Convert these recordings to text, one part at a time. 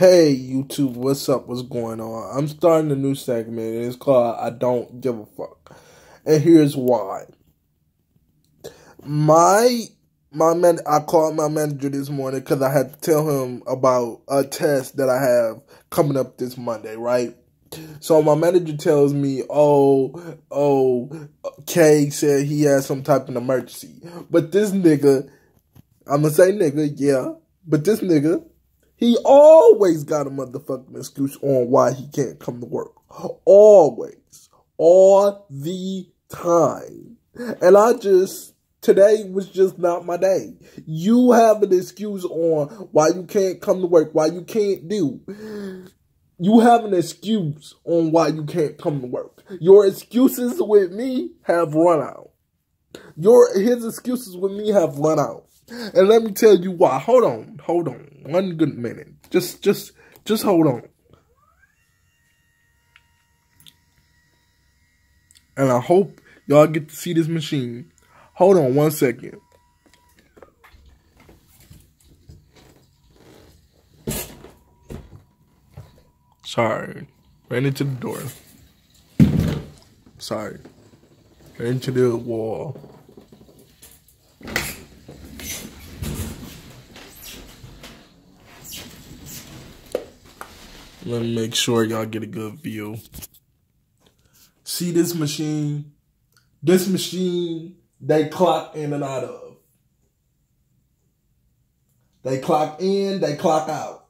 Hey YouTube, what's up? What's going on? I'm starting a new segment and it's called I Don't Give a Fuck. And here's why. My my man I called my manager this morning because I had to tell him about a test that I have coming up this Monday, right? So my manager tells me, oh, oh, K said he has some type of emergency. But this nigga, I'm gonna say nigga, yeah. But this nigga he always got a motherfucking excuse on why he can't come to work. Always. All the time. And I just, today was just not my day. You have an excuse on why you can't come to work, why you can't do. You have an excuse on why you can't come to work. Your excuses with me have run out. Your his excuses with me have run out. And let me tell you why. Hold on, hold on. One good minute. Just just just hold on. And I hope y'all get to see this machine. Hold on one second. Sorry. Ran into the door. Sorry. Ran into the wall. Let me make sure y'all get a good view. See this machine? This machine, they clock in and out of. They clock in, they clock out.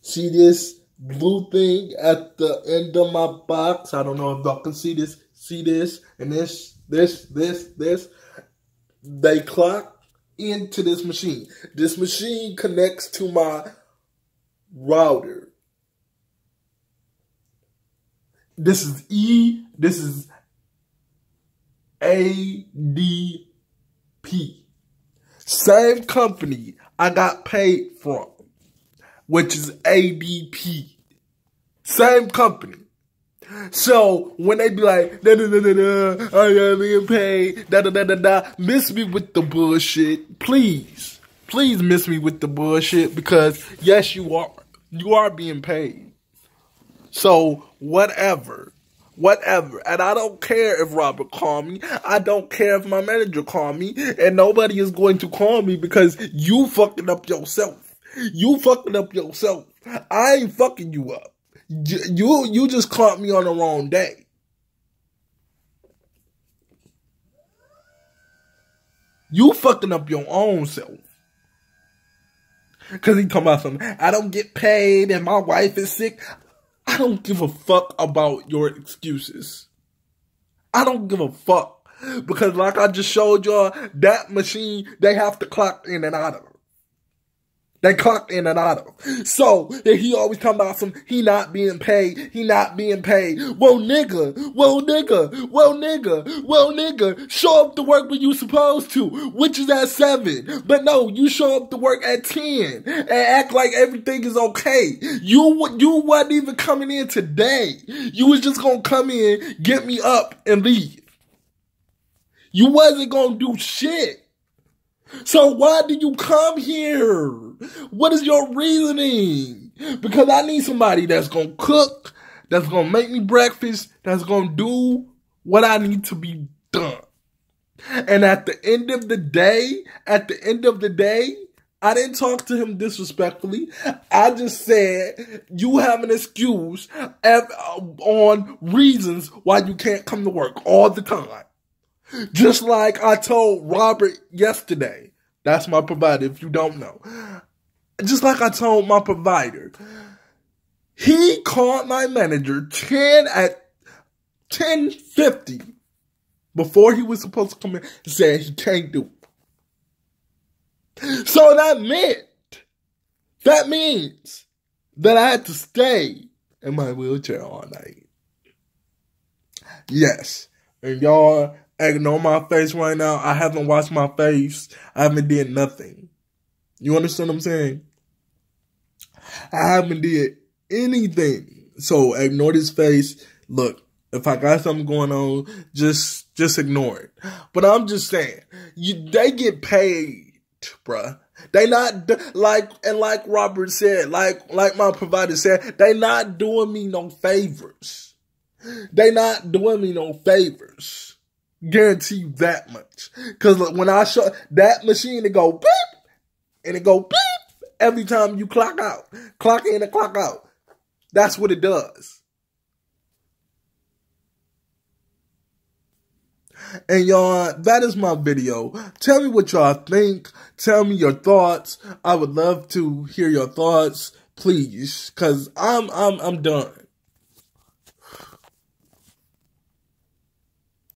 See this blue thing at the end of my box? I don't know if y'all can see this. See this and this, this, this, this. They clock into this machine. This machine connects to my router. This is E. This is ADP. Same company I got paid from, which is ADP. Same company. So when they be like, da da da da da, I am being paid, da da da da da, miss me with the bullshit, please, please miss me with the bullshit because yes, you are, you are being paid. So whatever, whatever. And I don't care if Robert called me. I don't care if my manager called me. And nobody is going to call me because you fucking up yourself. You fucking up yourself. I ain't fucking you up. You, you just caught me on the wrong day. You fucking up your own self. Cause he talking about something. I don't get paid and my wife is sick. I don't give a fuck about your excuses. I don't give a fuck. Because like I just showed y'all, that machine, they have to clock in and out of. They clocked in and out of. So, he always talking about some, he not being paid, he not being paid. Well, nigga, well, nigga, well, nigga, well, nigga, show up to work when you supposed to, which is at 7. But no, you show up to work at 10 and act like everything is okay. You, you wasn't even coming in today. You was just gonna come in, get me up, and leave. You wasn't gonna do shit. So why do you come here? What is your reasoning? Because I need somebody that's gonna cook, that's gonna make me breakfast, that's gonna do what I need to be done. And at the end of the day, at the end of the day, I didn't talk to him disrespectfully. I just said you have an excuse on reasons why you can't come to work all the time. Just like I told Robert yesterday. That's my provider, if you don't know. Just like I told my provider. He called my manager 10 at 1050 before he was supposed to come in and said he can't do it. So that meant, that means that I had to stay in my wheelchair all night. Yes. And y'all ignore my face right now. I haven't washed my face. I haven't did nothing. You understand what I'm saying? I haven't did anything. So ignore this face. Look, if I got something going on, just just ignore it. But I'm just saying, you they get paid bruh. They not like and like Robert said, like like my provider said, they not doing me no favors. They not doing me no favors. Guarantee you that much. Cause when I shut that machine, it go beep and it go beep every time you clock out, clock in and clock out. That's what it does. And y'all, that is my video. Tell me what y'all think. Tell me your thoughts. I would love to hear your thoughts, please, cause I'm I'm I'm done.